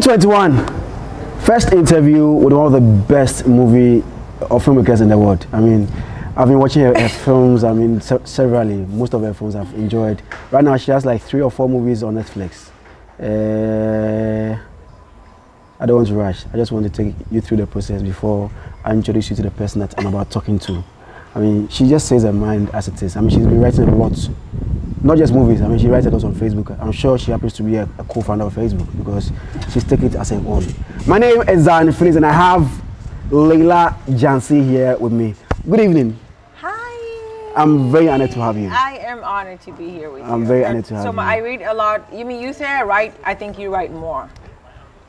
2021, first interview with one of the best movie or filmmakers in the world. I mean, I've been watching her, her films, I mean, se- severally. Most of her films I've enjoyed. Right now, she has like three or four movies on Netflix. Uh, I don't want to rush. I just want to take you through the process before I introduce you to the person that I'm about talking to. I mean, she just says her mind as it is. I mean, she's been writing a lot, not just movies. I mean, she writes a lot on Facebook. I'm sure she happens to be a, a co-founder of Facebook because she's taking it as her own. My name is Zion Felix, and I have Leila Djansi here with me. Good evening. Hi. I'm very honored to have you. I am honored to be here with you. I'm very honored to have you. so. I read a lot. You mean you say I write? I think you write more.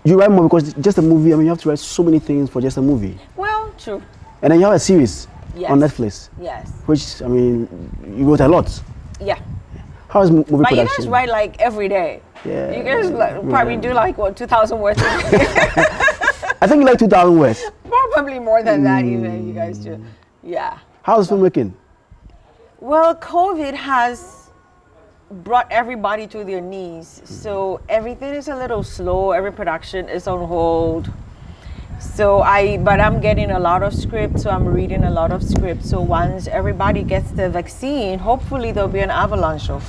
You write more because just a movie. I mean, you have to write so many things for just a movie, Well, true. and then you have a series Yes. on Netflix, Yes. which I mean, you wrote a lot. Yeah. How is movie But you guys write like every day. Yeah. You guys like, probably do like what 2,000 words. I think you like 2,000 words. probably more than that even. You mm. guys do. Yeah. How's filmmaking? Well, COVID has brought everybody to their knees. Mm. So everything is a little slow. Every production is on hold. So I, but I'm getting a lot of scripts. So I'm reading a lot of scripts. So once everybody gets the vaccine, hopefully there'll be an avalanche of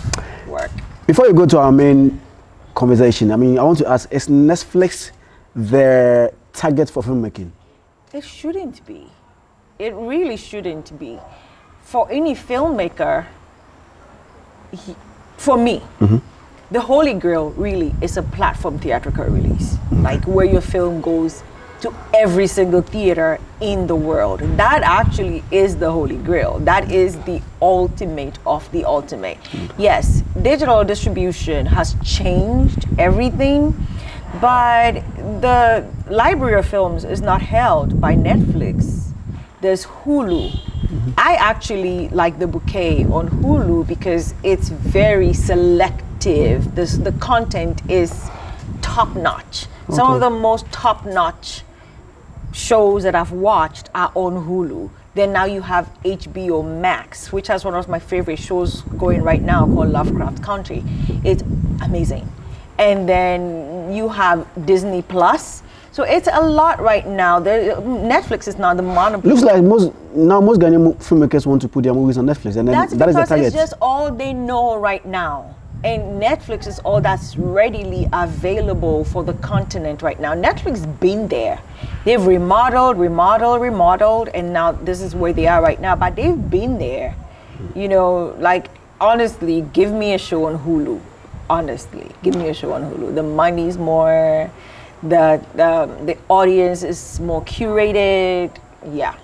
work. Before you go to our main conversation, I mean, I want to ask: Is Netflix the target for filmmaking? It shouldn't be. It really shouldn't be. For any filmmaker, he, for me, mm-hmm. the holy grail really is a platform theatrical release, mm-hmm. like where your film goes to every single theater in the world. That actually is the holy grail. That is the ultimate of the ultimate. Yes, digital distribution has changed everything, but the library of films is not held by Netflix. There's Hulu. Mm-hmm. I actually like the bouquet on Hulu because it's very selective. This, the content is top notch. Some of the most top notch shows that I've watched are on Hulu. Then now you have HBO Max, which has one of my favorite shows going right now called Lovecraft Country. It's amazing. And then you have Disney Plus. So it's a lot right now. There, Netflix is not the monopoly. Looks like most now most Ghanaian filmmakers want to put their movies on Netflix, and then That's that is the because it's just all they know right now. And Netflix is all that's readily available for the continent right now. Netflix been there. They've remodeled, remodeled, remodeled, and now this is where they are right now. But they've been there. You know, like honestly, give me a show on Hulu. Honestly, give me a show on Hulu. The money's more, the the, the audience is more curated. Yeah.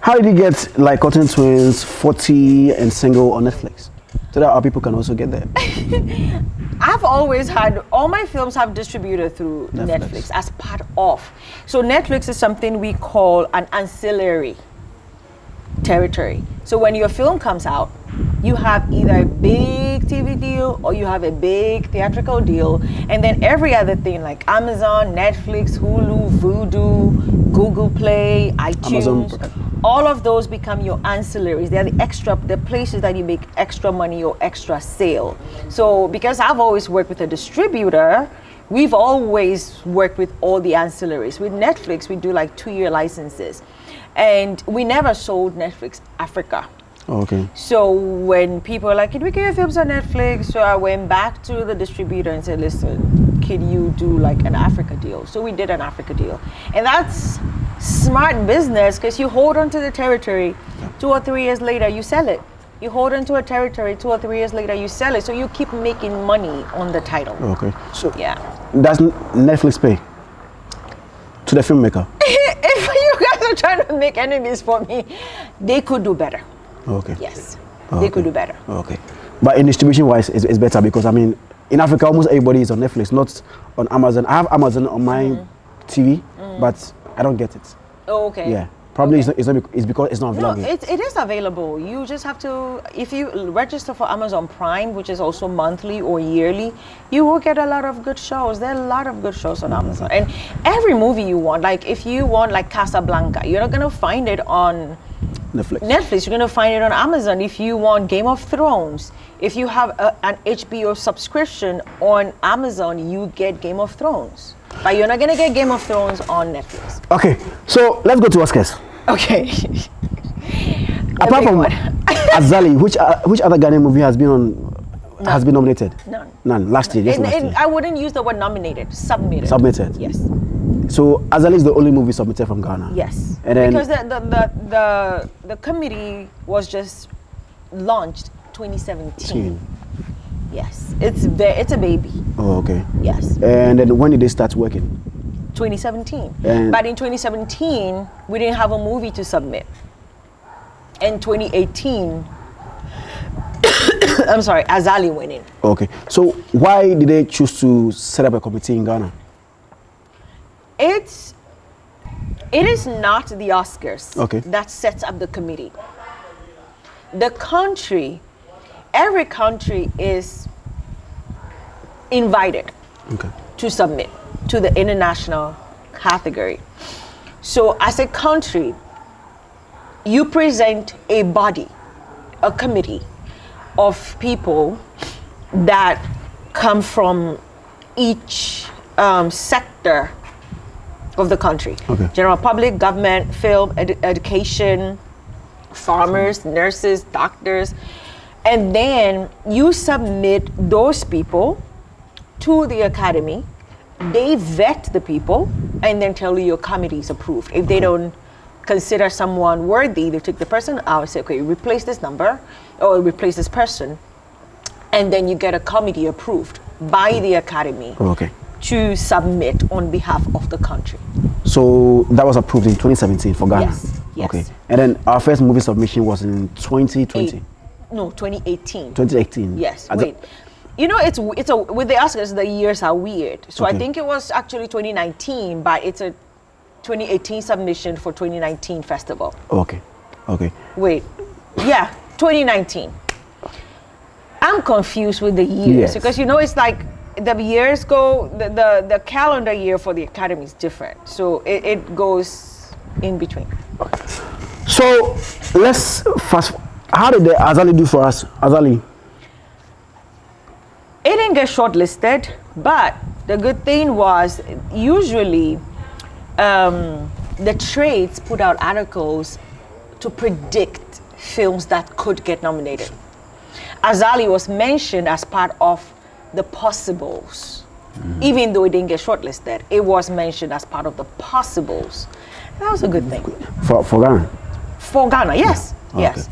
How did you get like Cotton Twins, 40 and Single on Netflix, so that our people can also get there? I've always had all my films have distributed through Netflix. Netflix. as part of. So Netflix is something we call an ancillary territory. So when your film comes out, you have either a big TV deal or you have a big theatrical deal, and then every other thing like Amazon, Netflix, Hulu, Vudu, Google Play, iTunes, Prime. all of those become your ancillaries. They're the extra, the places that you make extra money or extra sale. So because I've always worked with a distributor, we've always worked with all the ancillaries. With Netflix, we do like two-year licenses, and we never sold Netflix Africa. Oh, okay. So when people are like, "Can we get your films on Netflix?" So I went back to the distributor and said, "Listen, can you do like an Africa deal?" So we did an Africa deal, and that's smart business because you hold on to the territory. Two or three years later, you sell it. You hold onto a territory. Two or three years later, you sell it. So you keep making money on the title. Oh, okay. So Yeah. does Netflix pay to the filmmaker? if you guys are trying to make enemies for me, they could do better. Okay. Yes, Oh, they could do better. Okay. But in distribution wise, it's, it's better because I mean, in Africa, almost everybody is on Netflix, not on Amazon. I have Amazon on my Mm-hmm. TV, but I don't get it. Oh, okay. Yeah. Probably Okay. it's, not, it's, not, it's because it's not No, available. it, it is available. You just have to, if you register for Amazon Prime, which is also monthly or yearly, you will get a lot of good shows. There are a lot of good shows on Amazon. And every movie you want, like if you want like Casablanca, you're not going to find it on Netflix. Netflix, you're going to find it on Amazon. If you want Game of Thrones, if you have a, an HBO subscription on Amazon, you get Game of Thrones. But you're not gonna get Game of Thrones on Netflix. Okay, so let's go to Oscars. Okay. Apart from. Azali, which uh, which other Ghanaian movie has been on has been nominated? None. None. Last year, just last year. I wouldn't use the word nominated. Submitted. Submitted. Yes. So Azali is the only movie submitted from Ghana. Yes. And then because the, the, the, the, the committee was just launched 2017. Yes. It's it's a baby. Oh, okay. Yes. And then when did they start working? 2017. And- but in 2017, we didn't have a movie to submit. In 2018, I'm sorry, Azali went in. Okay. So why did they choose to set up a committee in Ghana? It's it is not the Oscars Okay. that sets up the committee. The country, every country is invited Okay. to submit to the international category. So as a country, you present a body, a committee of people that come from each um, sector of the country. Okay. General public, government, film, edu- education, farmers, nurses, doctors. And then you submit those people to the academy. They vet the people and then tell you your committee is approved. If they don't consider someone worthy, they take the person out and say, okay, replace this number or replace this person. And then you get a committee approved by the academy okay. To submit on behalf of the country. So that was approved in 2017 for Ghana. Yes, yes. Okay. And then our first movie submission was in 2020, Eight- no, 2018. 2018. Yes. At Wait. You know, it's it's a with the Oscars, the years are weird. So I think it was actually 2019, but it's a 2018 submission for 2019 festival. Okay. Okay. Wait, yeah, 2019. I'm confused with the years Yes. because you know it's like the years go the, the the calendar year for the academy is different, so it, it goes in between. So let's fast. How did the Azali do for us? Azali. It didn't get shortlisted, but the good thing was usually um, the trades put out articles to predict films that could get nominated. Azali was mentioned as part of the possibles. Even though it didn't get shortlisted, it was mentioned as part of the possibles. That was a good thing. For, for Ghana. For Ghana, yes. Yes.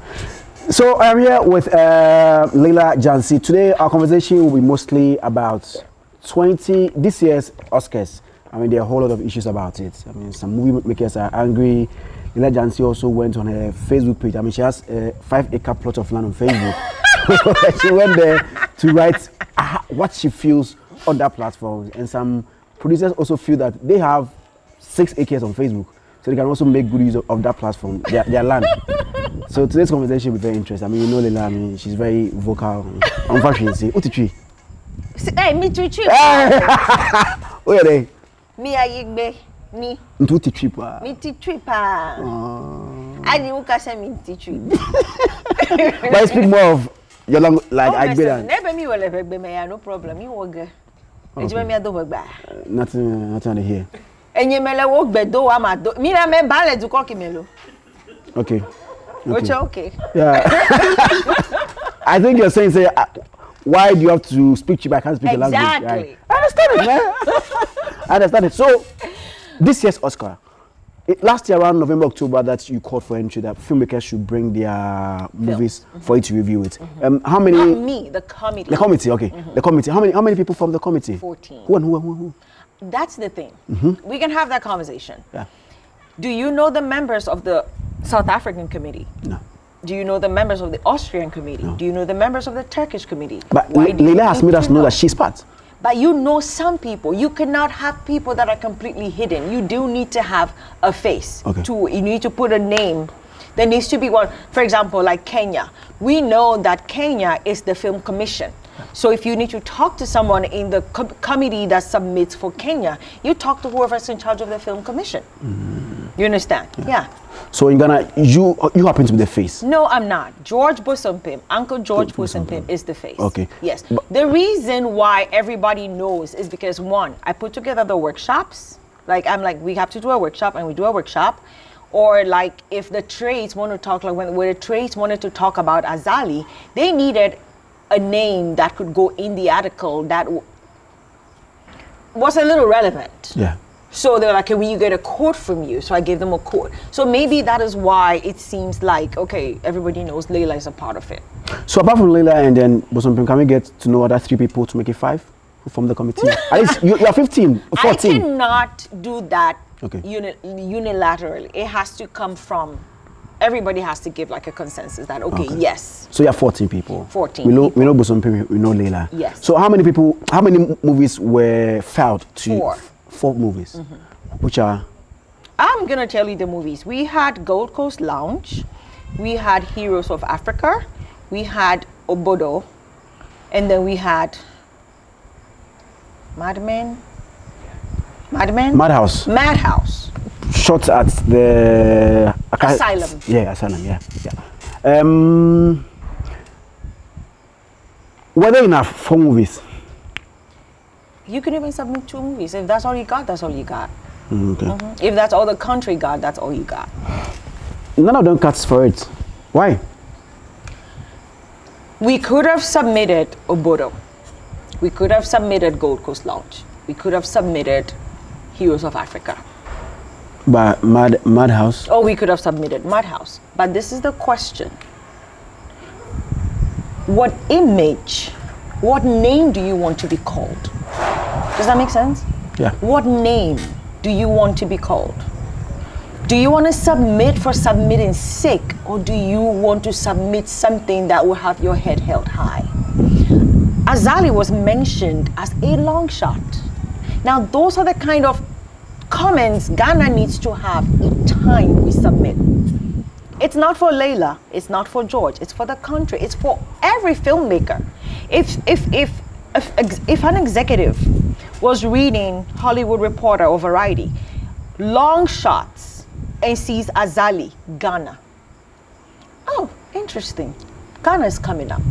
So I am here with uh, Leila Djansi. Today our conversation will be mostly about 20 this year's Oscars. I mean there are a whole lot of issues about it. I mean some movie makers are angry. Leila Djansi also went on her Facebook page. I mean she has a five acre plot of land on Facebook. she went there to write uh, what she feels on that platform. And some producers also feel that they have six acres on Facebook. So they can also make good use of, of that platform, their, their land. So today's conversation will be very interesting. I mean, you know Leila, I mean, she's very vocal on fashion. See, what you Hey, me too, too. Oh yeah, they. Me ayigbe ni. Ntu ti trip ah. Me ti trip ah. Ani uka say me ti trip. But I speak more of language, like I be get Nebe mi wele fegbe me ya no problem. Mi wo ge. Ejime mi ado gba. nothing, nothing to hear. Enye mele wo gbe do wa ma do. Mi na me bale du ko ki melo. Okay. Oche okay. Yeah. I think you're saying, say, uh, why do you have to speak cheap? I can't speak the language. Exactly. I understand it, man. I understand it. So, this year's Oscar, it, last year around November, October, that you called for entry that filmmakers should bring their movies mm-hmm. for you to review it. Mm-hmm. Um, how many? Not me, the committee. The committee, okay. Mm-hmm. The committee. How many? How many people from the committee? 14. Who and who and who? who? That's the thing. We can have that conversation. Yeah. Do you know the members of the South African committee? No. Do you know the members of the Austrian committee? No. Do you know the members of the Turkish committee? But Leila has made us to know that she's part. But you know some people. You cannot have people that are completely hidden. You do need to have a face. Okay. To you need to put a name. There needs to be one. For example, like Kenya. We know that Kenya is the film commission. So if you need to talk to someone in the co- committee that submits for Kenya, you talk to whoever's in charge of the film commission. You understand? Yeah. So in Ghana, you you happen to be the face. No, I'm not. George Busompim, Uncle George Busompim is the face. Okay. Yes. But- the reason why everybody knows is because one, I put together the workshops. Like I'm like, we have to do a workshop and we do a workshop. Or like if the trades want to talk like when, when the trades wanted to talk about Azali, they needed a name that could go in the article that w- was a little relevant. Yeah. So they're like, can we get a quote from you? So I gave them a quote. So maybe that is why it seems like, okay, everybody knows Leila is a part of it. So apart from Leila and then Bosompim, can we get to know other three people to make it five who form the committee? At least you, you are 15, 14. I cannot do that Okay. uni- unilaterally. It has to come from, everybody has to give like a consensus that, okay, Okay. yes. So you have 14 people. 14 We know we know Bosompim, we know Leila. Yes. So how many people? How many movies were filed to? you? Four. Four movies, mm-hmm. which are I'm going to tell you the movies. We had Gold Coast Lounge, we had Heroes of Africa, we had Obodo, and then we had Madman. Madman? Madhouse. Madhouse. Shot at the Asylum. Yeah, asylum. Yeah, yeah. Um, were there enough four movies? You can even submit two movies. If that's all you got, that's all you got. Mm, okay. If that's all the country got, that's all you got. None of them cuts for it. Why? We could have submitted Obodo. We could have submitted Gold Coast Lounge. We could have submitted Heroes of Africa. But Mad Madhouse. Or we could have submitted Madhouse. But this is the question. What image, what name do you want to be called? Does that make sense? Yeah. What name do you want to be called? Do you want to submit for submitting sake, or do you want to submit something that will have your head held high? Azali was mentioned as a long shot. Now, those are the kind of comments Ghana needs to have each time we submit. It's not for Leila, it's not for George, it's for the country, it's for every filmmaker. If, if, if, if, if an executive was reading Hollywood Reporter or Variety, long shots, and sees Azali, Ghana. Oh, interesting. Ghana is coming up.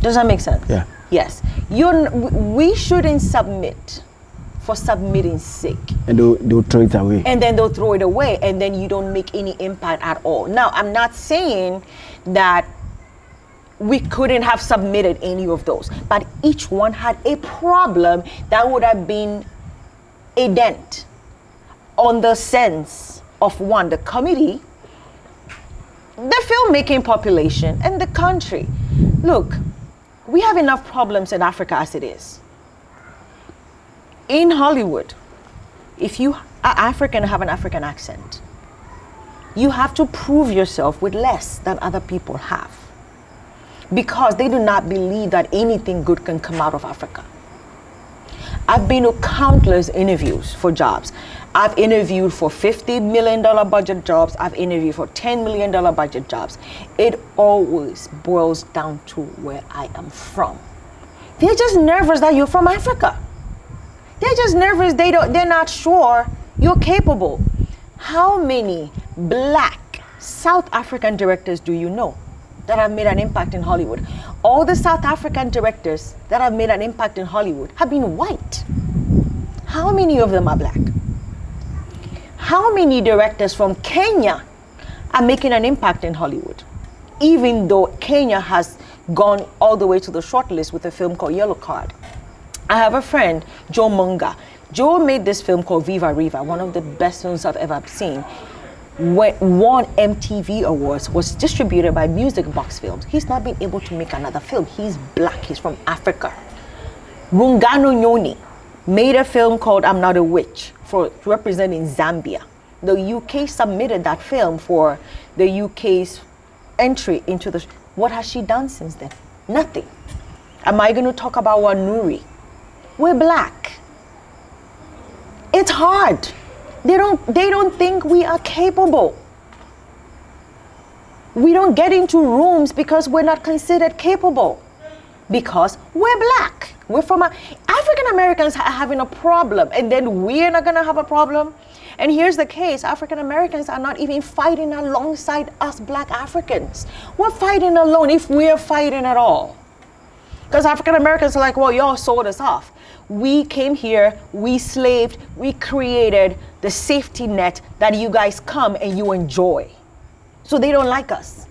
Does that make sense? Yeah. Yes. You're, we shouldn't submit for submitting sick. And they'll, they'll throw it away. and then they'll throw it away and then you don't make any impact at all now i'm not saying that we couldn't have submitted any of those but each one had a problem that would have been a dent on the sense of one the committee the filmmaking population and the country look we have enough problems in africa as it is in hollywood if you are African have an African accent, you have to prove yourself with less than other people have. Because they do not believe that anything good can come out of Africa. I've been to countless interviews for jobs. I've interviewed for $50 million budget jobs. I've interviewed for $10 million budget jobs. It always boils down to where I am from. They're just nervous that you're from Africa. They're just nervous. They don't. They're not sure you're capable. How many black South African directors do you know that have made an impact in Hollywood? All the South African directors that have made an impact in Hollywood have been white. How many of them are black? How many directors from Kenya are making an impact in Hollywood? Even though Kenya has gone all the way to the shortlist with a film called Yellow Card. I have a friend, Djo Munga. Joe made this film called Viva Riva, one of the best films I've ever seen. Won MTV Awards, was distributed by Music Box Films. He's not been able to make another film. He's black. He's from Africa. Rungano Nyoni made a film called I'm Not a Witch for representing Zambia. The UK submitted that film for the UK's entry into the. What has she done since then? Nothing. Am I going to talk about Wanuri? We're black. It's hard. They don't they don't think we are capable. We don't get into rooms because we're not considered capable. Because we're black. We're from a African Americans are having a problem, and then we're not gonna have a problem. And here's the case African Americans are not even fighting alongside us black Africans. We're fighting alone if we're fighting at all. Because African Americans are like, well, y'all sold us off. We came here, we slaved, we created the safety net that you guys come and you enjoy. So they don't like us.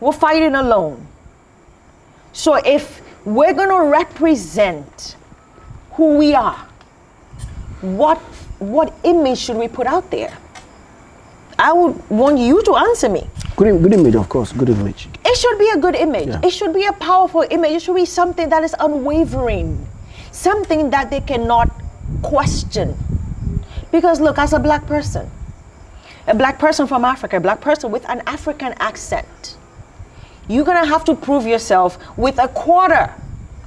We're fighting alone. So if we're going to represent who we are, what what image should we put out there? I would want you to answer me. Good, good image, of course. Good image. It should be a good image. Yeah. It should be a powerful image. It should be something that is unwavering, something that they cannot question. Because look, as a black person, a black person from Africa, a black person with an African accent, you're gonna have to prove yourself with a quarter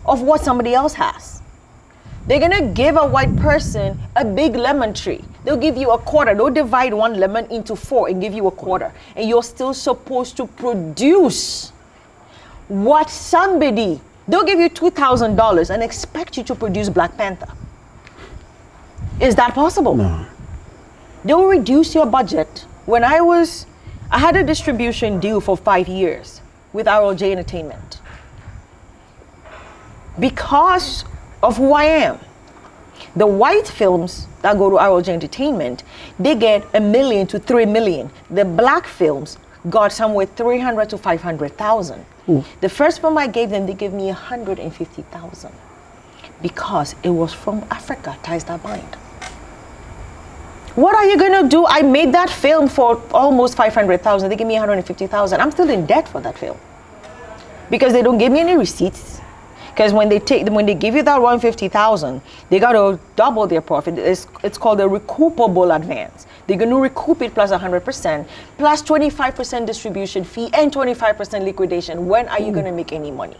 of what somebody else has. They're gonna give a white person a big lemon tree. They'll give you a quarter. They'll divide one lemon into four and give you a quarter. And you're still supposed to produce what somebody, they'll give you $2,000 and expect you to produce Black Panther. Is that possible? No. They will reduce your budget. When I was, I had a distribution deal for five years with RLJ Entertainment. Because of who I am. The white films that go to RLJ Entertainment, they get a million to three million. The black films got somewhere 300 to 500,000. The first film I gave them, they gave me 150,000 because it was from Africa, ties that bind. What are you gonna do? I made that film for almost 500,000. They gave me 150,000. I'm still in debt for that film because they don't give me any receipts. Because when they take when they give you that 150,000, they got to double their profit. It's, it's called a recoupable advance. They're going to recoup it plus 100%, plus 25% distribution fee and 25% liquidation. When are you going to make any money?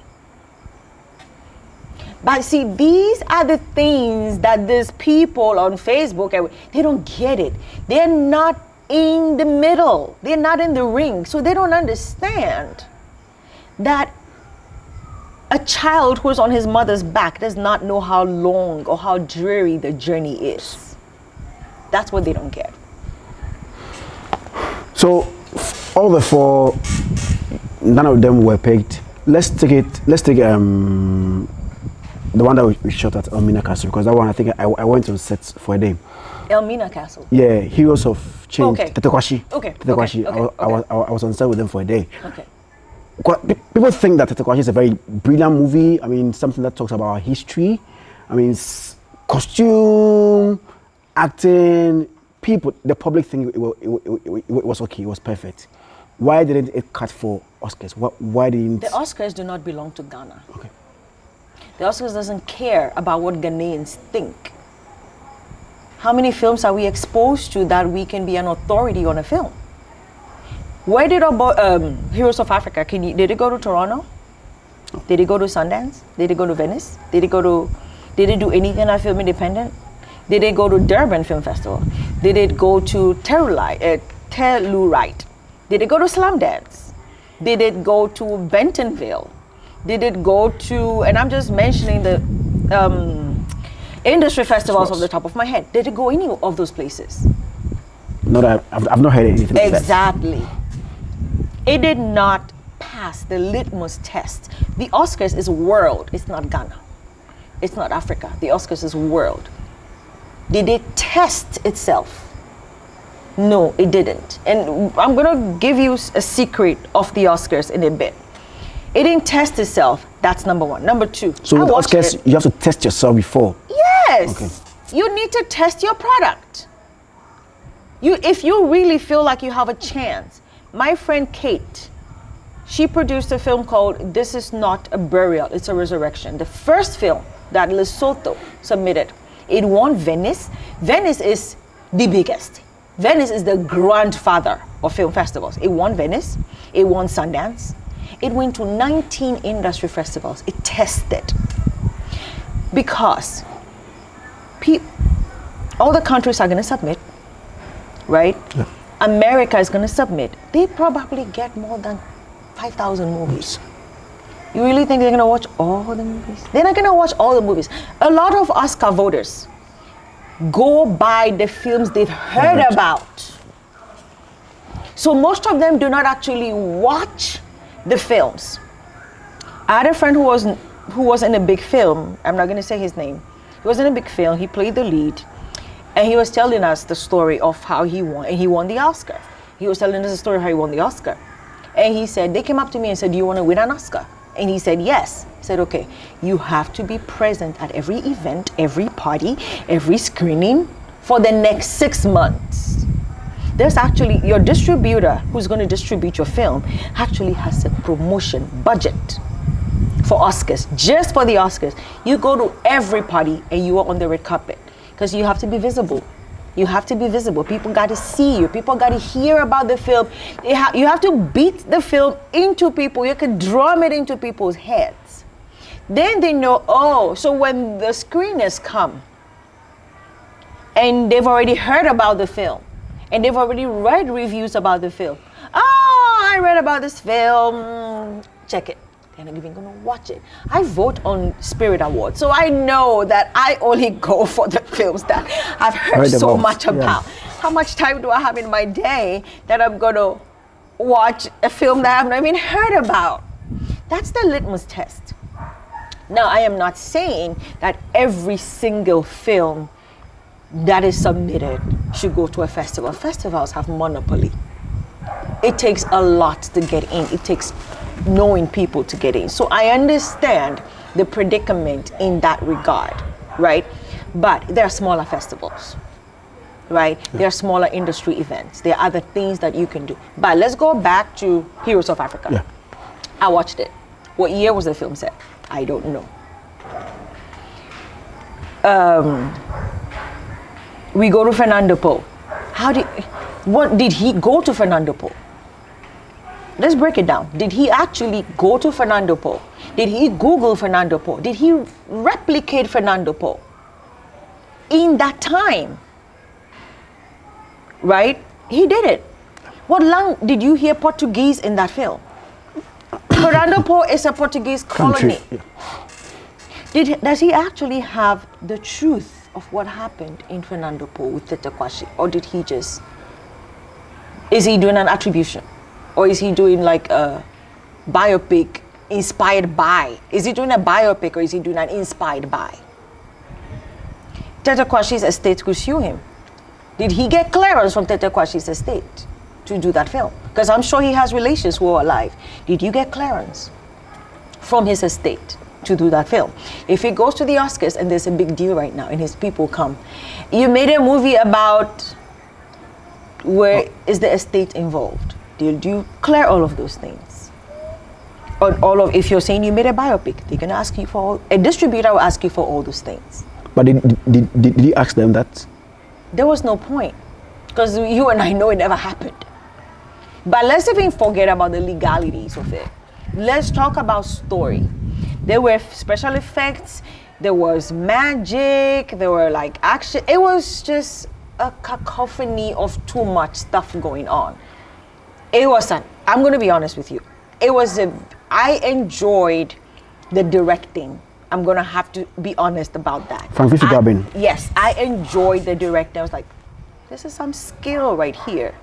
But see, these are the things that these people on Facebook, eh, they don't get it. They're not in the middle. They're not in the ring. So they don't understand that a child who's on his mother's back does not know how long or how dreary the journey is. That's what they don't get. So, all the four, none of them were picked. Let's take it. Let's take um the one that we, we shot at Elmina Castle because that one I think I, I went on set for a day. Elmina Castle. Yeah, Heroes of Change. Okay. Tetteh Quarshie. Okay, Tetteh Quarshie. okay, okay, I, was, I, wa- I was on set with them for a day. Okay. People think that Tetteh Quarshie is a very brilliant movie. I mean, something that talks about our history. I mean, costume, acting, people, the public think it, it, it, was okay, it was perfect. Why didn't it cut for Oscars? Why, why didn't? The Oscars do not belong to Ghana. okay. The Oscars doesn't care about what Ghanaians think. How many films are we exposed to that we can be an authority on a film? Where did our bo- um, Heroes of Africa? Can you, did it go to Toronto? Did it go to Sundance? Did it go to Venice? Did it go to? Did it do anything at Film Independent? Did it go to Durban Film Festival? Did it go to Telluride? Uh, Telluride? Did it go to Slamdance? Did it go to Bentonville? Did it go to? And I'm just mentioning the um, industry festivals off the top of my head. Did it go any of those places? No, I've, I've not heard anything like. Exactly. It did not pass the litmus test. The Oscars is world, it's not Ghana. It's not Africa. The Oscars is world. Did it test itself? No, it didn't. And I'm going to give you a secret of the Oscars in a bit. It didn't test itself. That's number one. Number two. So I with Oscars, it. you have to test yourself before. Yes. Okay. You need to test your product. You if you really feel like you have a chance. My friend Kate, she produced a film called This Is Not a Burial, It's a Resurrection. The first film that Lesotho submitted. It won Venice. Venice is the biggest. Venice is the grandfather of film festivals. It won Venice. It won Sundance. It went to 19 industry festivals. It tested. Because pe- all the countries are going to submit, right? Yeah. America is going to submit. They probably get more than 5,000 movies. You really think they're gonna watch all the movies? They're not gonna watch all the movies. A lot of Oscar voters go by the films they've heard Right. about. So most of them do not actually watch the films. I had a friend who was who was in a big film. I'm not gonna say his name. He was in a big film. He played the lead, and he was telling us the story of how he won. And he won the Oscar. He was telling us the story of how he won the Oscar. And he said they came up to me and said, "Do you want to win an Oscar?" And he said, "Yes." I said, "Okay, you have to be present at every event, every party, every screening for the next six months." there's actually your distributor who's going to distribute your film actually has a promotion budget for Oscars, just for the Oscars. You go to every party and you are on the red carpet because you have to be visible. You have to be visible. People got to see you. People got to hear about the film. You have to beat the film into people. You can drum it into people's heads. Then they know, oh, so when the screeners come, and they've already heard about the film and they've already read reviews about the film. Oh, I read about this film. Check it. They're not even gonna watch it. I vote on Spirit Awards, so I know that I only go for the films that I've heard Heard so much about. How much time do I have in my day that I'm gonna watch a film that I've not even heard about? That's the litmus test. Now, I am not saying that every single film that is submitted should go to a festival. Festivals have monopoly. It takes a lot to get in. It takes knowing people to get in. So I understand the predicament in that regard, right? But there are smaller festivals, right? There are smaller industry events. There are other things that you can do. But let's go back to Heroes of Africa. Yeah. I watched it. What year was the film set? I don't know. Um, we go to Fernando Po. How did, what did he go to Fernando Po? Let's break it down. Did he actually go to Fernando Po? Did he Google Fernando Po? Did he replicate Fernando Po? In that time, right? He did it. What lang did you hear Portuguese in that film? Fernando Po is a Portuguese Country. colony. Did, does he actually have the truth of what happened in Fernando Po with Tetteh Quarshie? Or did he just, is he doing an attribution? Or is he doing like a biopic inspired by? Is he doing a biopic or is he doing an inspired by? Tetteh Quarshie's estate could sue him. Did he get clearance from Tetteh Quarshie's estate to do that film? Because I'm sure he has relations who are alive. Did you get clearance from his estate to do that film? If it goes to the Oscars and there's a big deal right now and his people come, you made a movie about where is the estate involved? Did you clear all of those things? Or all of, if you're saying you made a biopic, they're gonna ask you for all, a distributor will ask you for all those things. But did, did, did, did he ask them that? there was no point because you and I know it never happened. But let's even forget about the legalities of it. Let's talk about story. There were special effects, there was magic, there were like action. It was just a cacophony of too much stuff going on. It was an, I'm going to be honest with you. It was a, I enjoyed the directing. I'm going to have to be honest about that. Frank Fiifi Garbin. Yes, I enjoyed the directing. I was like, this is some skill right here.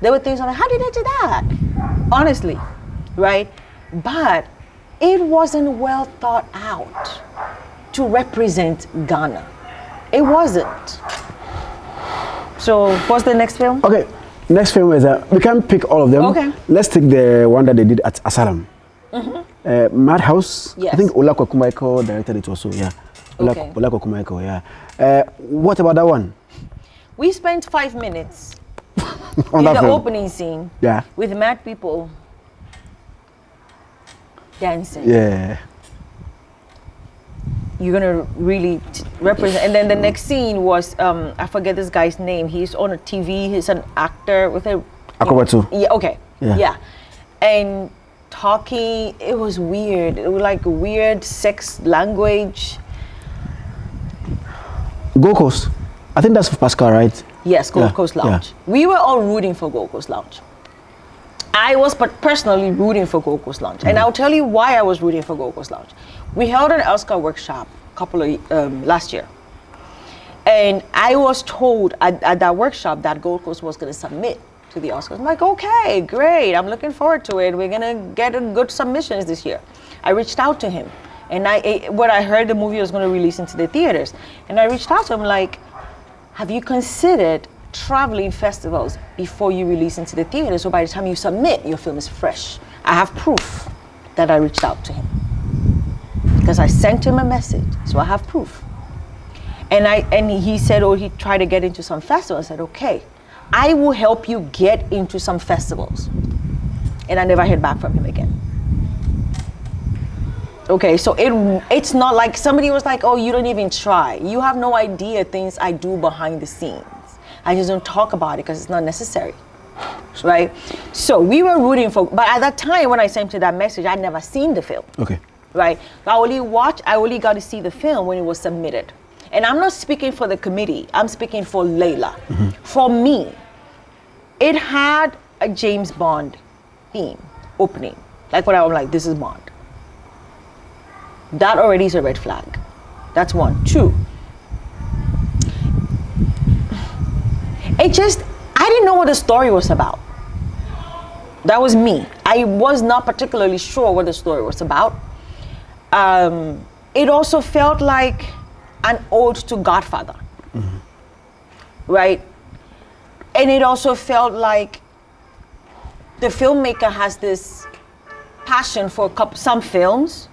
There were things I'm like, how did I do that? Honestly, right? But it wasn't well thought out to represent Ghana. It wasn't. So, what's the next film? Okay, next film is uh, we can pick all of them. Okay. Let's take the one that they did at Asalam. Uh, Madhouse. I think Olako Kumaiko directed it also. Yeah. Olako, Okay. Kumaiko. Yeah. Uh, what about that one? We spent five minutes On in the film. opening scene Yeah. with mad people dancing. Yeah. You're gonna really t- represent. And then the next scene was um, I forget this guy's name. He's on a TV. He's an actor with a Akobatu. Yeah. Okay. Yeah. Yeah. And talking, it was weird. It was like weird sex language. Gold Coast. I think that's for Pascal, right? Yes, Gold Yeah, Coast yeah. Lounge. We were all rooting for Gold Coast Lounge. I was personally rooting for Gold Coast Lounge, and I'll tell you why I was rooting for Coast Lounge. We held an Oscar workshop a couple of um, last year, and I was told at, at that workshop that Gold Coast was going to submit to the Oscars. I'm like, okay, great. I'm looking forward to it. We're gonna get a good submissions this year. I reached out to him, and I eh, when I heard the movie was going to release into the theaters, and I reached out to him like, have you considered traveling festivals before you release into the theater? So by the time you submit, your film is fresh. I have proof that I reached out to him because I sent him a message, so I have proof. And I and he said, oh, he tried to get into some festivals. I said, okay, I will help you get into some festivals. And I never heard back from him again. Okay, so it it's not like somebody was like, "Oh, you don't even try. You have no idea things I do behind the scenes. I just don't talk about it because it's not necessary." Right? So we were rooting for, but at that time when I sent you that message, I'd never seen the film. Okay. Right? I only watched. I only got to see the film when it was submitted. And I'm not speaking for the committee. I'm speaking for Leila. Mm-hmm. For me, it had a James Bond theme opening. Like when I'm like, this is Bond. That already is a red flag. That's one. Two. It just, I didn't know what the story was about. That was me. I was not particularly sure what the story was about. Um, it also felt like an ode to Godfather. Right? And it also felt like the filmmaker has this passion for a couple, some films,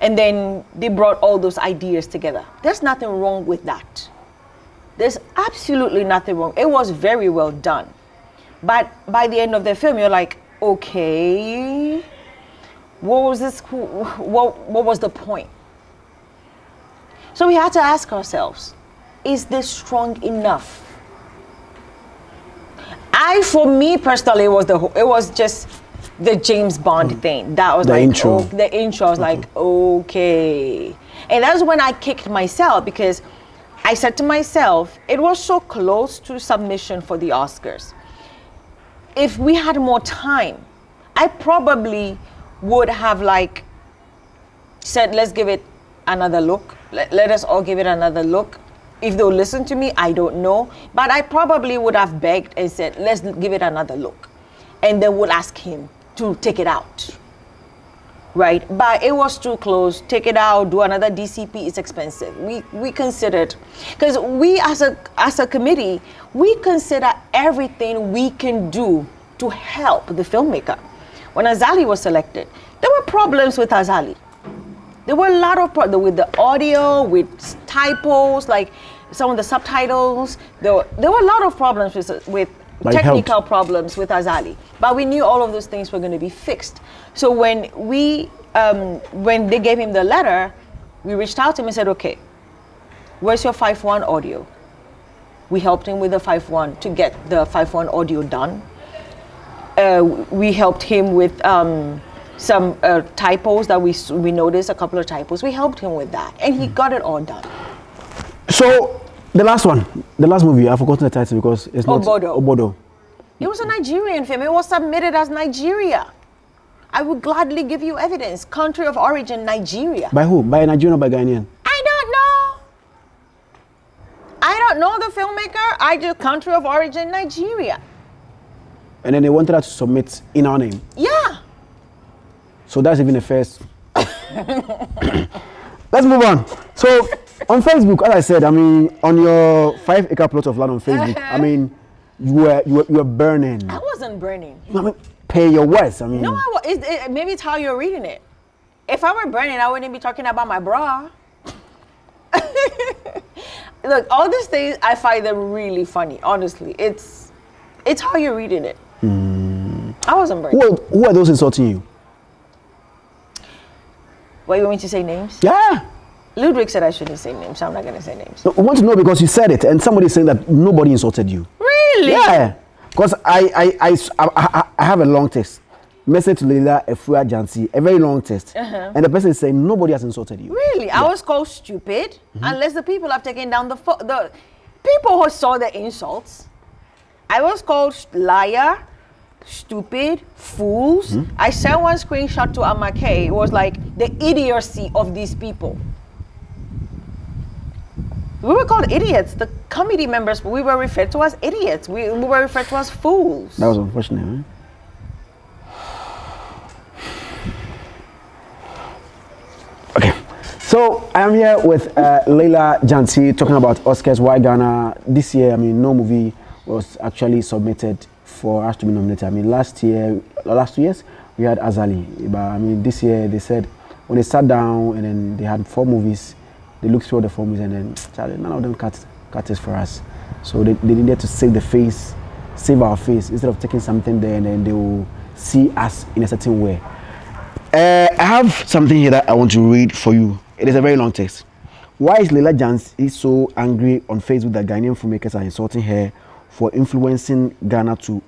and then they brought all those ideas together. There's nothing wrong with that. There's absolutely nothing wrong. It was very well done. But by the end of the film, you're like, okay, what was this? What, what was the point? So we had to ask ourselves, is this strong enough? I, for me personally, it was the whole- it was just the James Bond hmm. thing. That was The like intro. oh, the intro. I was like, okay, and that's when I kicked myself because I said to myself, it was so close to submission for the Oscars. If we had more time, I probably would have like said, let's give it another look. Let, let us all give it another look. If they'll listen to me, I don't know. But I probably would have begged and said, let's give it another look. And then would ask him to take it out. Right? But it was too close. Take it out, do another DCP, it's expensive. We we considered because we as a as a committee, we consider everything we can do to help the filmmaker. When Azali was selected, there were problems with Azali. There were a lot of problems with the audio, with typos, like some of the subtitles. There were, there were a lot of problems with, with But it helped. technical problems with Azali. But we knew all of those things were going to be fixed. So when we, um, when they gave him the letter, we reached out to him and said, okay, where's your 5.1 audio? We helped him with the 5.1 to get the 5.1 audio done. Uh, we helped him with um, some uh, typos that we, we noticed, a couple of typos. We helped him with that, and he got it all done. So the last one, the last movie, I've forgotten the title because it's not Obodo. Obodo. It was a Nigerian film. It was submitted as Nigeria. I would gladly give you evidence. Country of origin, Nigeria. By who? By a Nigerian or by Ghanaian? I don't know. I don't know the filmmaker. I just country of origin, Nigeria. And then they wanted us to submit in our name. Yeah. So that's even the first. Let's move on. So on Facebook, as I said, I mean, on your five acre plot of land on Facebook, I mean, you were you were, you were burning. I wasn't burning. I mean, pay your words. I mean, No, I it, maybe it's how you're reading it. If I were burning, I wouldn't be talking about my bra. Look, all these things I find them really funny. Honestly, it's it's how you're reading it. Hmm. I wasn't burning. who who are those insulting you? What you want me to say names? Yeah. Ludwig said I shouldn't say names, so I'm not gonna say names. No, I want to know because you said it, and somebody is saying that nobody insulted you. Really? Yeah. Because I, I, I, I, I, have a long text. Message to Leila Efua Djansi, a very long text. Uh-huh. And the person is saying nobody has insulted you. Really? I was called stupid mm-hmm. unless the people have taken down the fo- the people who saw the insults. I was called liar, stupid, fools. Mm-hmm. I sent one screenshot to Amake. It was like the idiocy of these people. We were called idiots. The committee members, we were referred to as idiots. We, we were referred to as fools. That was unfortunate. Okay, so I'm here with uh, Leila Djansi talking about Oscars. Why Ghana this year? I mean, no movie was actually submitted for us to be nominated. I mean, last year, last two years we had Azali, but I mean, this year they said when they sat down and then they had four movies, they looked through all the four movies and then Charlie, none of them cut cut it for us. So they, they needed to save the face, save our face instead of taking something there and then they will see us in a certain way. Uh, I have something here that I want to read for you. It is a very long text. Why is Leila Djansi so angry on Facebook that Ghanaian filmmakers are insulting her for influencing Ghana to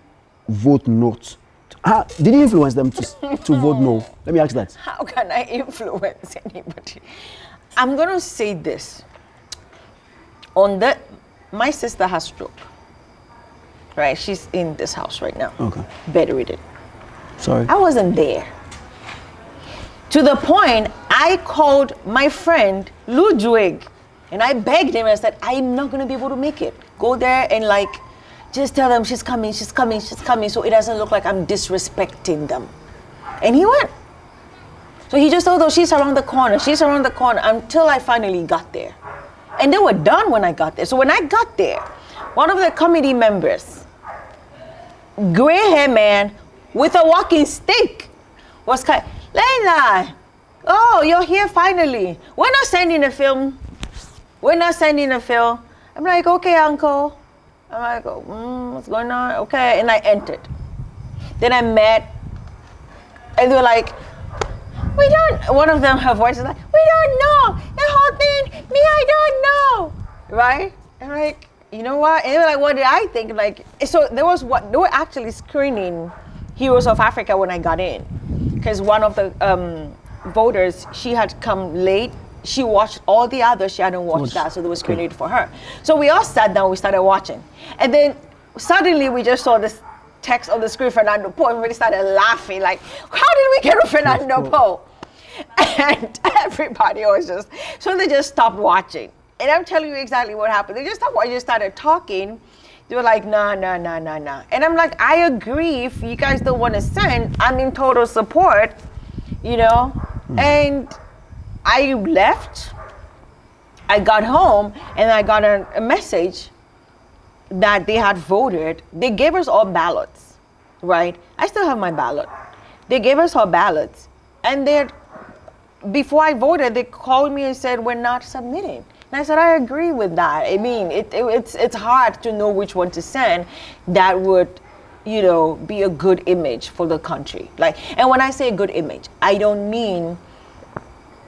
vote not? Ah, did he influence them to, to vote no? Let me ask that. How can I influence anybody? I'm going to say this. On the, my sister has stroke. Right? She's in this house right now. Okay. Bedridden. Sorry. I wasn't there. To the point, I called my friend Ludwig and I begged him and said, I'm not going to be able to make it. Go there and like, just tell them she's coming, she's coming, she's coming, so it doesn't look like I'm disrespecting them. And he went. So he just told them, she's around the corner, she's around the corner until I finally got there. And they were done when I got there. So when I got there, one of the committee members, gray hair man with a walking stick, was kind Leila, oh, you're here finally. We're not sending a film. We're not sending a film. I'm like, okay, uncle. I'm like, mm, what's going on? Okay, and I entered. Then I met, and they were like, we don't. One of them, her voice is like, we don't know the whole thing. Me, I don't know. Right? And like, you know what? And they were like, what did I think? Like, so there was what they were actually screening Heroes of Africa when I got in, because one of the um, voters she had come late. She watched all the others. She hadn't watched that, so they was screening it for her. So we all sat down. We started watching, and then suddenly we just saw this text on the screen, Fernando Poe. Everybody started laughing, like, "How did we get Fernando Poe?" And everybody was just so they just stopped watching. And I'm telling you exactly what happened. They just stopped watching. Just started talking. They were like, nah, nah, nah, nah, nah. And I'm like, I agree. If you guys don't want to send, I'm in total support, you know? Hmm. And I left. I got home and I got a, a message that they had voted. They gave us all ballots, right? I still have my ballot. They gave us all ballots. And they before I voted, they called me and said, We're not submitting. And I said, I agree with that. I mean, it, it, it's, it's hard to know which one to send that would, you know, be a good image for the country. Like, and when I say good image, I don't mean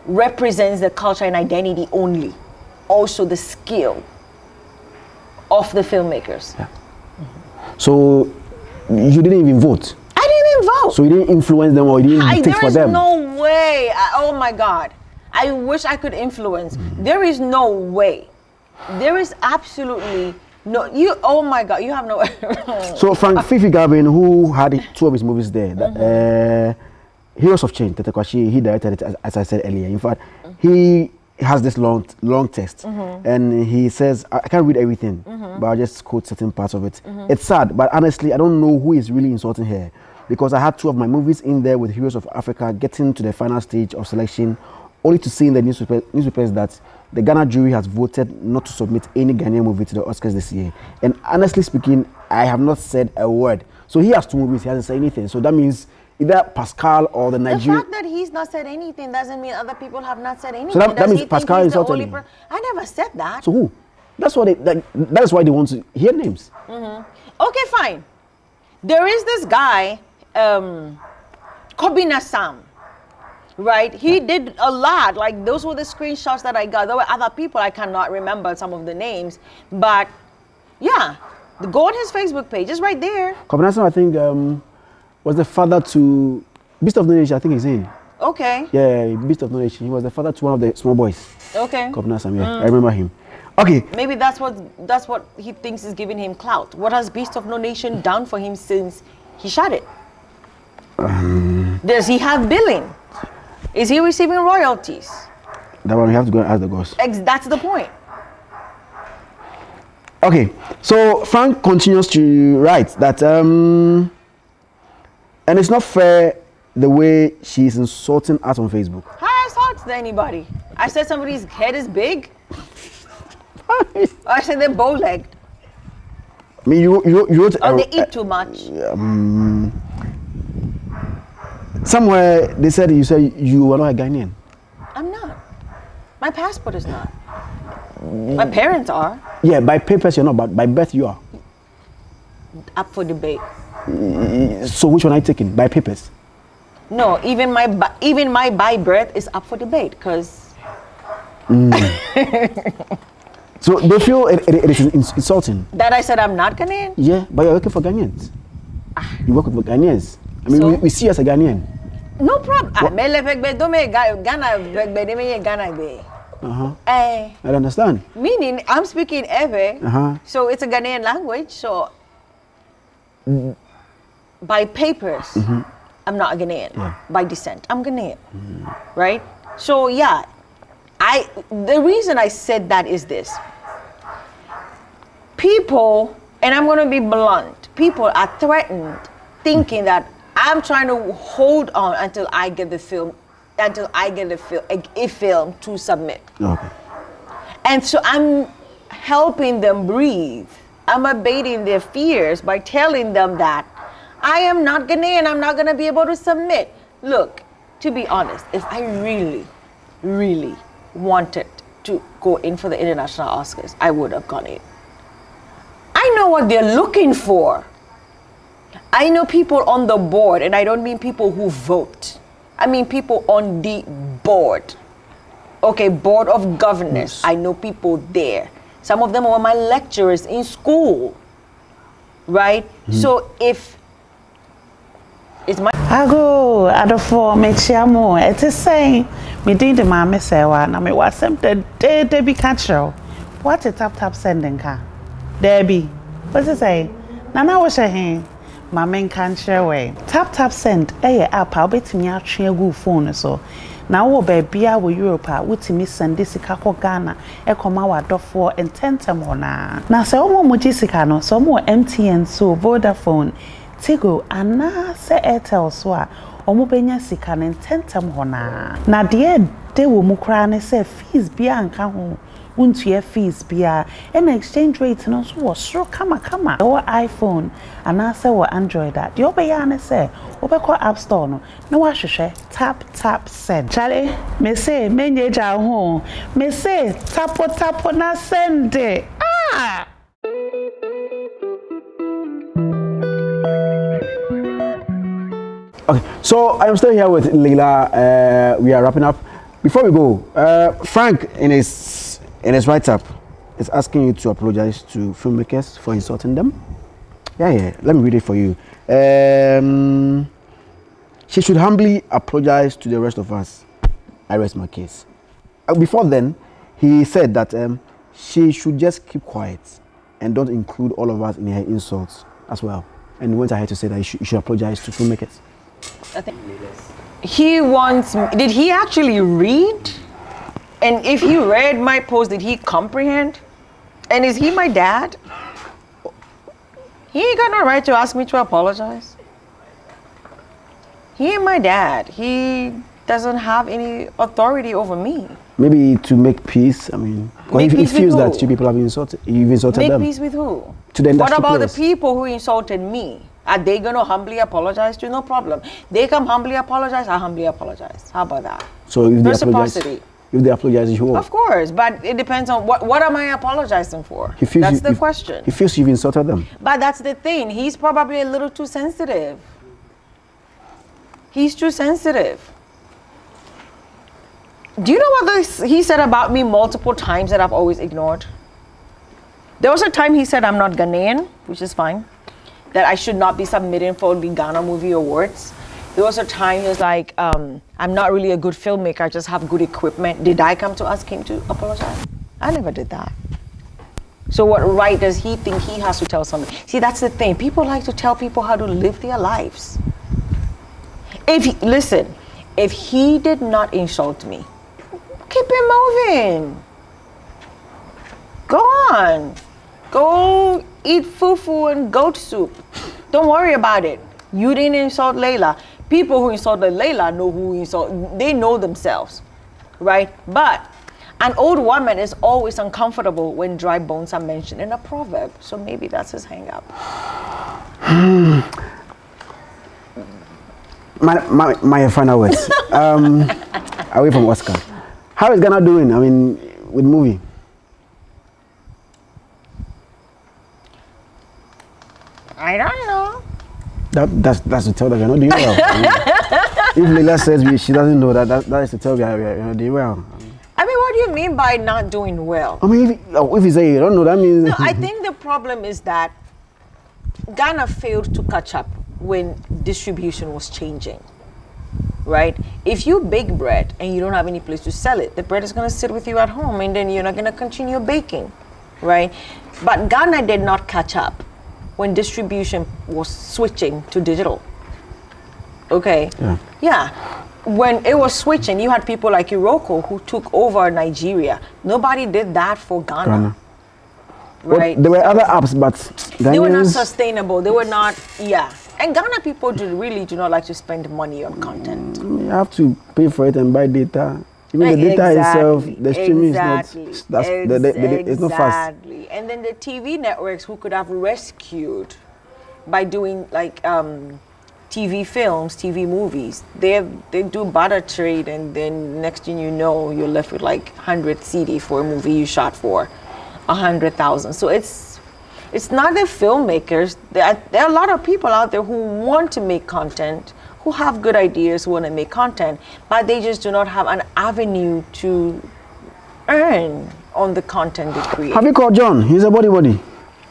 represents the culture and identity only, also the skill of the filmmakers. So you didn't even vote. Didn't vote. So you didn't influence them or you didn't I, for is them. no way. I, oh my God. I wish I could influence. Mm. There is no way. There is absolutely no. You. Oh my God. You have no. So Frank ah. Fiifi Garbin, who had two of his movies there, that, mm-hmm. uh, Heroes of Change, Tetteh Quarshie, he directed it as, as I said earlier. In fact, he has this long long text, mm-hmm. and he says I, I can't read everything, mm-hmm. but I'll just quote certain parts of it. It's sad, but honestly, I don't know who is really insulting her, because I had two of my movies in there with Heroes of Africa getting to the final stage of selection, only to see in the newspaper, newspapers that the Ghana jury has voted not to submit any Ghanaian movie to the Oscars this year. And honestly speaking, I have not said a word. So he has two movies, he hasn't said anything. So that means either Pascal or the Nigerian. The fact that he's not said anything doesn't mean other people have not said anything. that- that means Pascal he's is the not only telling per- I never said that. So who? That's what they, that, that is why they want to hear names. Mm-hmm. Okay, fine. There is this guy, um, Kobina Sam, right? He did a lot. Like those were the screenshots that I got. There were other people I cannot remember some of the names, but yeah, go on his Facebook page. It's right there. Kobina Sam, I think, um, was the father to Beast of No Nation, I think he's in. Okay. Yeah, Beast of No Nation. He was the father to one of the small boys. Okay. Kobina Sam, yeah, I remember him. Okay, Maybe that's what that's what he thinks is giving him clout. What has Beast of No Nation done for him since He shot it. Does he have billing? Is he receiving royalties? That one we have to go and ask the ghost. Ex- that's the point. Okay, so Frank continues to write that, um, and it's not fair the way she's insulting us on Facebook. How I insult anybody? I said somebody's head is big. I said they're bow-legged. I mean, you you you wrote a- they eat too much. Somewhere they said you said you were not a Ghanaian. I'm not. My passport is not. My parents are Yeah, by papers you're not, but by birth you are. up for debate. So which one are you taking? By papers. No, even my even my by birth is up for debate because mm. So they feel it, it, it is insulting. that I said I'm not Ghanaian. Yeah, but you're working for Ghanaians. Ah. You work with Ghanaians. I mean, So? we, we see you as a Ghanaian. No problem. Ah, me le fek be do me Ga- Ghana fek be de me ye Ghana be. Uh-huh. Eh, I understand. meaning I'm speaking Ewe, Uh-huh. so it's a Ghanaian language. So by papers, I'm not a Ghanaian. Yeah. By descent, I'm Ghanaian, right? So yeah, I the reason I said that is this. People, and I'm going to be blunt. People are threatened, thinking that I'm trying to hold on until I get the film, until I get the film, a, a film to submit. Okay. And so I'm helping them breathe. I'm abating their fears by telling them that I am not Ghanaian. I'm not going to be able to submit. Look, to be honest, if I really, really wanted to go in for the international Oscars, I would have gone in. I know what they're looking for. I know people on the board, and I don't mean people who vote. I mean people on the board okay, board of governors. I know people there. Some of them were my lecturers in school, right? So if it's my ago adɔfoɔ mekyia mo ɛte sɛn medin de maame sɛwa na mewɔ asɛm dɛdɛɛdɛ bi ka kyerɛ wo woate taptap send nka daabi wote sɛ nana wohyɛ he ma menka nkyerɛ wɛ taptap send ɛyɛ app a wobɛtumi atwe agu phone so. Na wowɔ baabia wɔ europe a wotumi sɛnde sika kɔ ghana ɛkɔma w'adɔfoɔ ntɛntɛm hɔ naa na sɛ wɔma mogye sika no sɛ ɔma wɔ mtn so vodafone tigo anaasɛ airtel so a ɔmo bɛnya sika no ntɛntɛm hɔ naa na deɛ ɛde wɔ mu koraa ne sɛ fees biara nka ho wontua fees biara ɛna exchange rate no nso wɔ soro kamakama ɛwɔ iphone anaasɛ wɔ android a deɛ wobɛyɛ a ne sɛ wobɛkɔ app store no? Na woahwehwɛ tap tap send. Kyale mese menyɛ gya ho mese tapo tapo na sende ah! Okay, so I am still here with Leila. Uh, we are wrapping up. Before we go, uh, Frank, in his in his write-up, is asking you to apologize to filmmakers for insulting them. Yeah, yeah. Let me read it for you. Um, she should humbly apologize to the rest of us. I rest my case. Uh, before then, he said that um, she should just keep quiet and don't include all of us in her insults as well. And went ahead to say that you should, should apologize to filmmakers. I think he wants. Did he actually read? And if he read my post, did he comprehend? And is he my dad? He ain't got no right to ask me to apologize. He ain't my dad. He doesn't have any authority over me. maybe to make peace. I mean, Make he, he feels that you people have insulted, you've insulted Make them. peace with who? To the What about players. the people who insulted me? Are they going to humbly apologize to? No problem. They come humbly apologize. I humbly apologize. How about that? So if Reciprocity. If they apologize, you won't. Of course, but it depends on what what am I apologizing for? He feels that's you- the he- question. He feels you've insulted them. But that's the thing. He's probably a little too sensitive. He's too sensitive. Do you know what this, he said about me multiple times that I've always ignored? There was a time he said I'm not Ghanaian, which is fine, that I should not be submitting for the Ghana Movie Awards. There was a time he was like, um, I'm not really a good filmmaker, I just have good equipment. Did I come to ask him to apologize? I never did that. So what right does he think he has to tell somebody? See, that's the thing. People like to tell people how to live their lives. If he, listen, if he did not insult me, keep it moving. Go on. Go eat fufu and goat soup. Don't worry about it. You didn't insult Leila. People who insulted Leila know who insult. They know themselves, right? But an old woman is always uncomfortable when dry bones are mentioned in a proverb. So maybe that's his hang up. My, my, my final words. um, away from Oscar. How is Ghana doing? I mean, with movie? I don't know. That, that's, that's to tell that we're not doing well. I mean, if Leila says we, she doesn't know that, that, that is to tell we are, we are not doing well. I mean, what do you mean by not doing well? I mean, if, oh, if you say you don't know, that means. No, I think the problem is that Ghana failed to catch up when distribution was changing. Right? If you bake bread and you don't have any place to sell it, the bread is going to sit with you at home and then you're not going to continue baking. Right? But Ghana did not catch up when distribution was switching to digital. Okay? Yeah. Yeah. When it was switching, you had people like Iroko who took over Nigeria. Nobody did that for Ghana. Ghana. Well, Right? there were other apps, but they were not sustainable. They were not, yeah. And Ghana people do, really do not like to spend money on content. Mm, you have to pay for it and buy data. Even the data itself, the streaming exactly, is not. That's, the, the, the, it's not fast. Exactly. And then the TV networks who could have rescued by doing like um, TV films, TV movies. They they do barter trade, and then next thing you know, you're left with like 100 CD for a movie you shot for a hundred thousand. So it's it's not the filmmakers. There are, there are a lot of people out there who want to make content, who have good ideas, who want to make content, but they just do not have an avenue to earn on the content they create. Have you called John? He's a body body.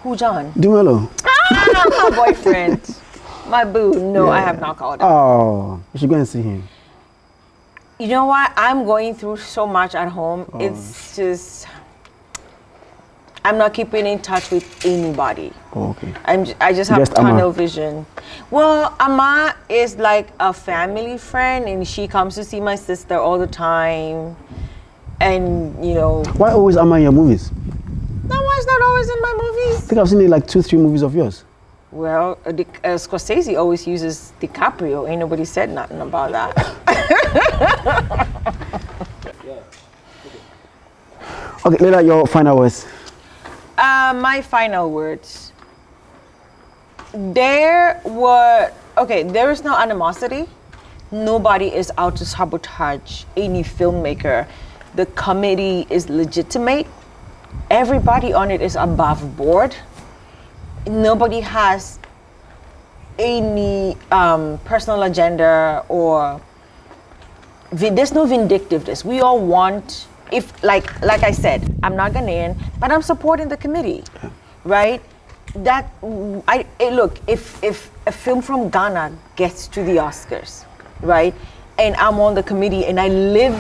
Who, John? Dumelo. Ah, my boyfriend. My boo. No, I have not called him. Oh, you should go and see him. You know what? I'm going through so much at home. It's just. I'm not keeping in touch with anybody. Oh, okay. I'm, j- I just have Just Ama. tunnel vision. Well, Ama is like a family friend, and she comes to see my sister all the time. And you know, Why always am I in your movies? that one's not always in my movies. I think I've seen like two, three movies of yours. Well, uh, Di- uh, Scorsese always uses DiCaprio. Ain't nobody said nothing about that. Okay, Leila your final words. Uh, my final words. There were okay. There is no animosity. Nobody is out to sabotage any filmmaker. The committee is legitimate. Everybody on it is above board. Nobody has any um, personal agenda or there's no vindictiveness. We all want, if like like I said, I'm not Ghanaian, but I'm supporting the committee, right? That I eh, look if if a film from Ghana gets to the Oscars, right, and I'm on the committee and I live.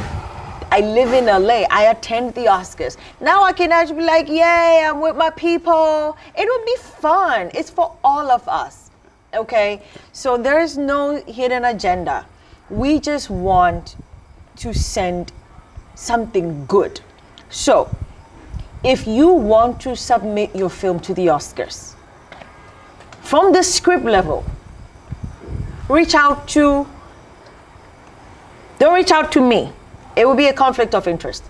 I live in LA. I attend the Oscars. Now I can actually be like, yay, I'm with my people. It would be fun. It's for all of us. Okay? So there is no hidden agenda. We just want to send something good. So, if you want to submit your film to the Oscars, from the script level, reach out to, don't reach out to me. It will be a conflict of interest.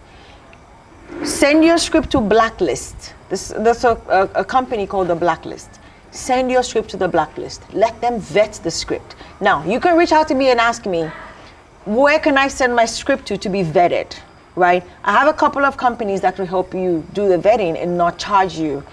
Send your script to Blacklist. This, there's a, a, a company called the Blacklist. Send your script to the Blacklist. Let them vet the script. Now, you can reach out to me and ask me, where can I send my script to to be vetted? Right? I have a couple of companies that will help you do the vetting and not charge you.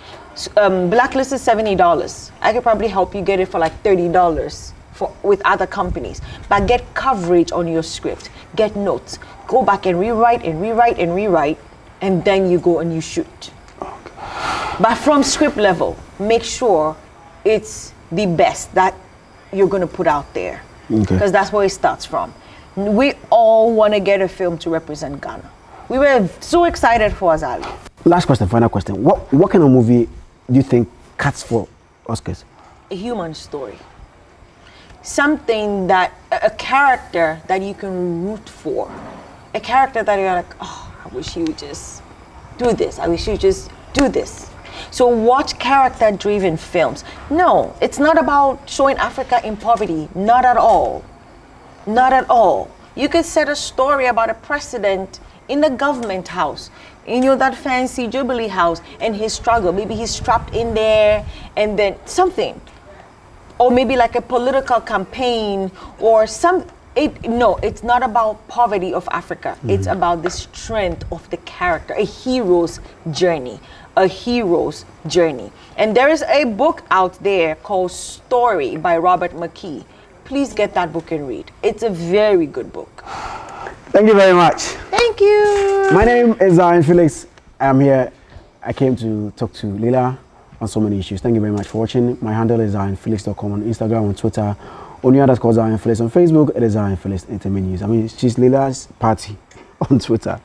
Um, Blacklist is seventy dollars. I could probably help you get it for like thirty dollars for with other companies. But get coverage on your script. Get notes. Go back and rewrite and rewrite and rewrite, and then you go and you shoot. But from script level, make sure it's the best that you're going to put out there. Okay. Because that's where it starts from. We all want to get a film to represent Ghana. We were so excited for Azali. Last question, final question. What what kind of movie do you think cuts for Oscars? A human story. Something that, a character that you can root for. A character that you're like, oh, I wish he would just do this. I wish you would just do this. So watch character driven films. No, it's not about showing Africa in poverty. Not at all. Not at all. You could set a story about a president in the government house, you know, that fancy Jubilee house, and his struggle. Maybe he's trapped in there, and then something. Or maybe like a political campaign, or some. It, no, it's not about poverty of Africa. Mm-hmm. It's about the strength of the character, a hero's journey, a hero's journey. And there is a book out there called Story by Robert McKee. Please get that book and read. It's a very good book. Thank you very much. Thank you. My name is Zion Felix. I'm here. I came to talk to Leila on so many issues. Thank you very much for watching. My handle is ZionFelix.com on Instagram, on Twitter, on the underscore Zion Felix on Facebook. It is Zion Felix Entertainment News. I mean, she's Lila's party on Twitter.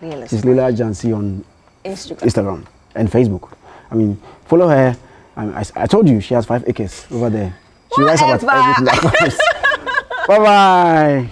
Realistic. She's Leila Djansi on Instagram. Instagram and Facebook. I mean, follow her. I, I, I told you she has five acres over there. She writes about Whatever. everything that comes. bye bye.